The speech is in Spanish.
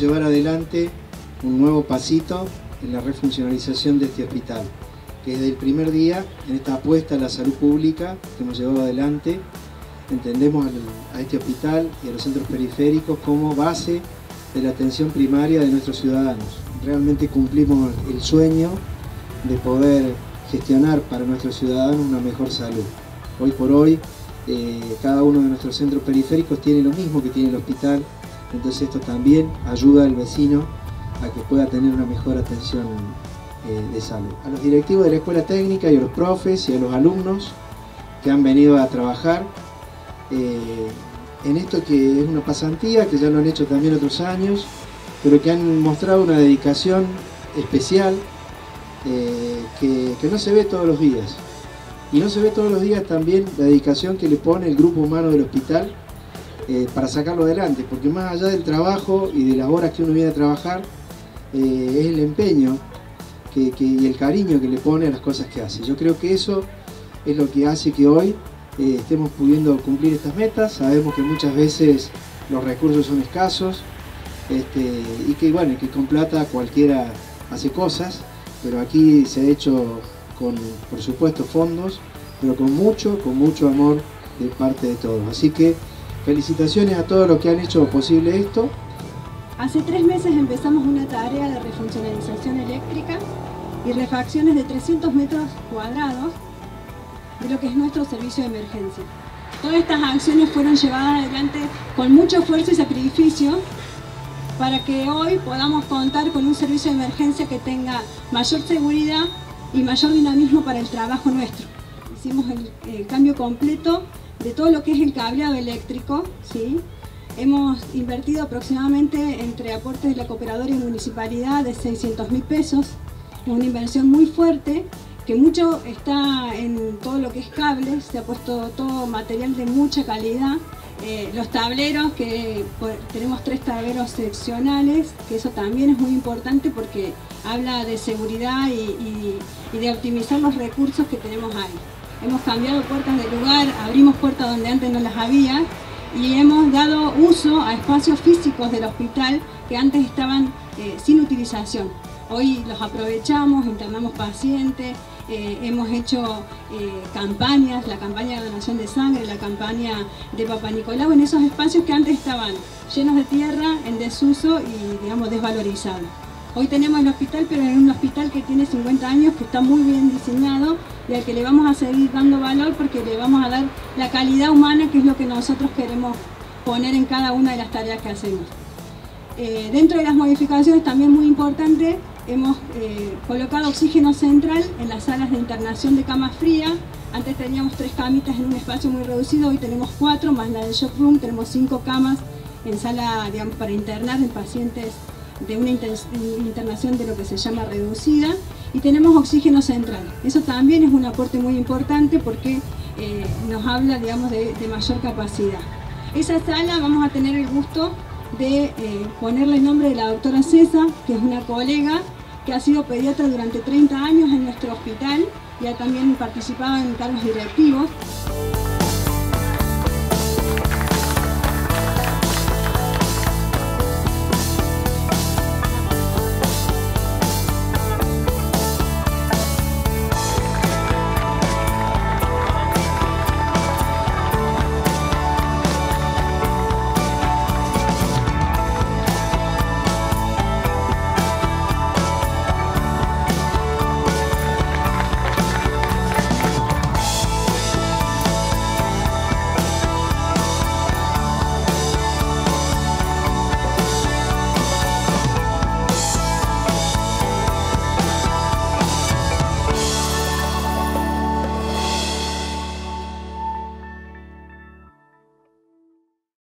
llevar adelante un nuevo pasito en la refuncionalización de este hospital, que desde el primer día, en esta apuesta a la salud pública que hemos llevado adelante, entendemos a este hospital y a los centros periféricos como base de la atención primaria de nuestros ciudadanos. Realmente cumplimos el sueño de poder gestionar para nuestros ciudadanos una mejor salud. Hoy por hoy, eh, cada uno de nuestros centros periféricos tiene lo mismo que tiene el hospital, entonces esto también ayuda al vecino a que pueda tener una mejor atención eh, de salud. A los directivos de la escuela técnica y a los profes y a los alumnos que han venido a trabajar eh, en esto que es una pasantía, que ya lo han hecho también otros años, pero que han mostrado una dedicación especial eh, que, que no se ve todos los días. Y no se ve todos los días también la dedicación que le pone el grupo humano del hospital eh, para sacarlo adelante, porque más allá del trabajo y de las horas que uno viene a trabajar, eh, es el empeño y el cariño que le pone a las cosas que hace. Yo creo que eso es lo que hace que hoy eh, estemos pudiendo cumplir estas metas. Sabemos que muchas veces los recursos son escasos este, y que bueno, que con plata cualquiera hace cosas, pero aquí se ha hecho con, por supuesto, fondos, pero con mucho, con mucho amor de parte de todos. Así que Felicitaciones a todos los que han hecho posible esto. Hace tres meses empezamos una tarea de refuncionalización eléctrica y refacciones de 300 metros cuadrados de lo que es nuestro servicio de emergencia. Todas estas acciones fueron llevadas adelante con mucho esfuerzo y sacrificio para que hoy podamos contar con un servicio de emergencia que tenga mayor seguridad y mayor dinamismo para el trabajo nuestro. Hicimos el, el cambio completo de todo lo que es el cableado eléctrico, ¿sí? Hemos invertido aproximadamente entre aportes de la cooperadora y municipalidad de 600 mil pesos, una inversión muy fuerte, que mucho está en todo lo que es cables, se ha puesto todo material de mucha calidad, eh, los tableros, que tenemos tres tableros seccionales, que eso también es muy importante porque habla de seguridad y de optimizar los recursos que tenemos ahí hemos cambiado puertas de lugar, abrimos puertas donde antes no las había y hemos dado uso a espacios físicos del hospital que antes estaban eh, sin utilización. Hoy los aprovechamos, internamos pacientes, eh, hemos hecho eh, campañas, la campaña de donación de sangre, la campaña de Papa Nicolau, en esos espacios que antes estaban llenos de tierra, en desuso y digamos desvalorizados. Hoy tenemos el hospital, pero es un hospital que tiene 50 años, que está muy bien diseñado y al que le vamos a seguir dando valor porque le vamos a dar la calidad humana que es lo que nosotros queremos poner en cada una de las tareas que hacemos. Eh, dentro de las modificaciones también muy importante, hemos eh, colocado oxígeno central en las salas de internación de cama fría. Antes teníamos tres camitas en un espacio muy reducido, hoy tenemos cuatro, más la del shock room, tenemos cinco camas en sala para internar en pacientes de una internación de lo que se llama reducida y tenemos oxígeno central. Eso también es un aporte muy importante porque eh, nos habla digamos, de, mayor capacidad. Esa sala vamos a tener el gusto de eh, ponerle el nombre de la doctora César, que es una colega que ha sido pediatra durante 30 años en nuestro hospital y ha también participado en cargos directivos.